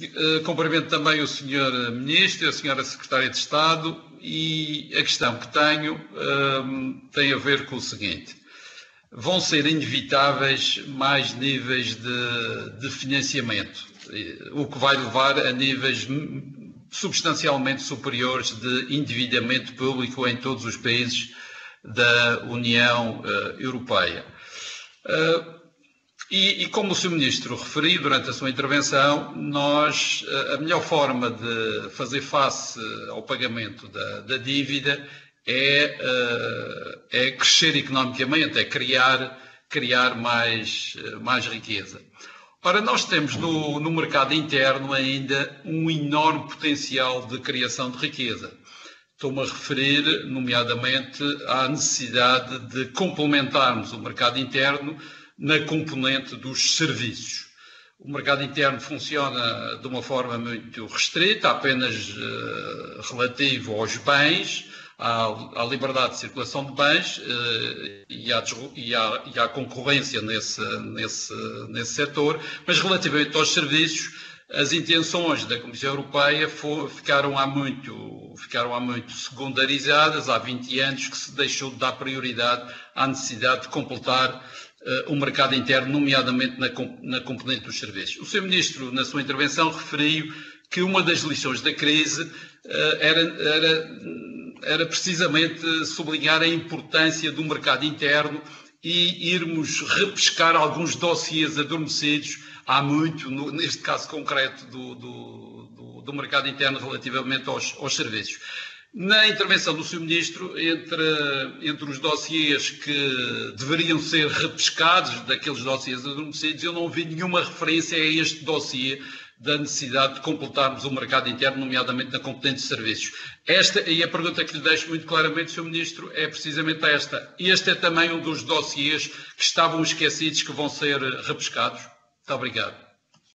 Eh, cumprimento também o Sr. Ministro e a Sra. Secretária de Estado e a questão que tenho um, ehm, tem a ver com o seguinte. Vão ser inevitáveis mais níveis de, de financiamento, o que vai levar a níveis substancialmente superiores de endividamento público em todos os países da União uh, Europeia. Uh, e, e, como o Sr. Ministro referiu durante a sua intervenção, nós, a melhor forma de fazer face ao pagamento da, da dívida é, é, crescer economicamente, é criar, criar mais, mais riqueza. Ora, nós temos no, no mercado interno ainda um enorme potencial de criação de riqueza. Estou-me a referir, nomeadamente, à necessidade de complementarmos o mercado interno na componente dos serviços. O mercado interno funciona de uma forma muito restrita, apenas uh, relativo aos bens, à, à, liberdade de circulação de bens uh, e, à, e, à, e, à, concorrência nesse, nesse, nesse setor, mas relativamente aos serviços, as intenções da Comissão Europeia for, ficaram, há muito, ficaram há muito secundarizadas, há 20 anos que se deixou de dar prioridade à necessidade de completar o mercado interno, nomeadamente na, na componente dos serviços. O Sr. Ministro, na sua intervenção, referiu que uma das lições da crise uh, era, era, era precisamente sublinhar a importância do mercado interno e irmos repescar alguns dossiês adormecidos há muito, no, neste caso concreto do, do, do, do, mercado interno relativamente aos, aos serviços. Na intervenção do Sr. Ministro, entre, entre os dossiês que deveriam ser repescados, daqueles dossiês adormecidos, eu não vi nenhuma referência a este dossiê da necessidade de completarmos o mercado interno, nomeadamente na competente de serviços. Esta, e a pergunta que lhe deixo muito claramente, Sr. Ministro, é precisamente esta. Este é também um dos dossiês que estavam esquecidos que vão ser repescados? Muito obrigado.